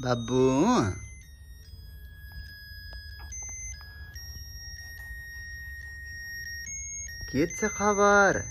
बाबु के छ खबर